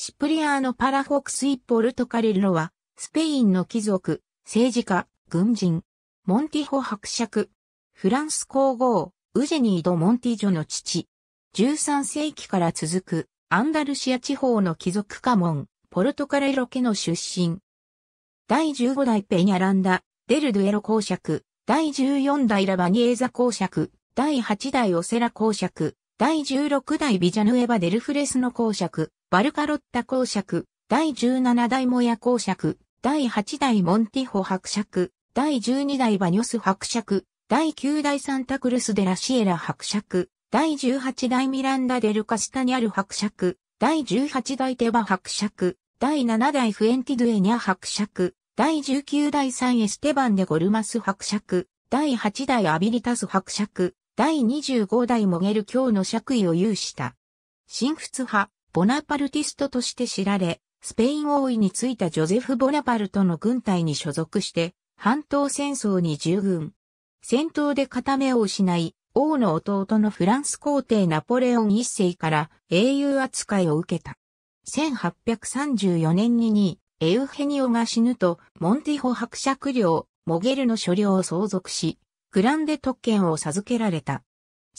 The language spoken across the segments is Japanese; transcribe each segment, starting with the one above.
シプリアーノ・パラフォクス・イ・ポルトカレルロは、スペインの貴族、政治家、軍人、モンティホ伯爵、フランス皇后、ウジェニード・モンティジョの父、13世紀から続く、アンダルシア地方の貴族家紋、ポルトカレロ家の出身。第15代ペニャランダ、デルドゥエロ公爵、第14代ラバニエーザ公爵、第8代オセラ公爵、第16代ビジャヌエバ・デルフレスの公爵、バルカロッタ公爵、第17代モヤ公爵、第8代モンティホ伯爵、第12代バニョス伯爵、第9代サンタクルス・デラシエラ伯爵、第18代ミランダ・デルカスタニャル伯爵、第18代テバ伯爵、第7代フエンティドゥエニャ伯爵、第19代サンエステバンデ・ゴルマス伯爵、第8代アビリタス伯爵、第25代モゲル教の爵位を有した。神仏派、ボナパルティストとして知られ、スペイン王位についたジョゼフ・ボナパルトの軍隊に所属して、半島戦争に従軍。戦闘で片目を失い、王の弟のフランス皇帝ナポレオン一世から英雄扱いを受けた。1834年ににエウヘニオが死ぬと、モンティホ伯爵領、モゲルの所領を相続し、グランデ特権を授けられた。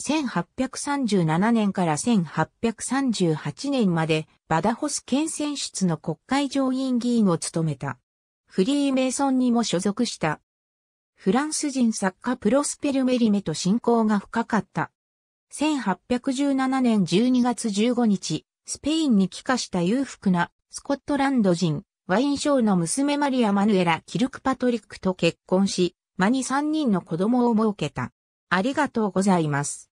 1837年から1838年までバダホス県選出の国会上院議員を務めた。フリーメイソンにも所属した。フランス人作家プロスペルメリメと親交が深かった。1817年12月15日、スペインに帰化した裕福なスコットランド人、ワイン賞の娘マリア・マヌエラ・キルクパトリックと結婚し、間に3人の子供を設けた。ありがとうございます。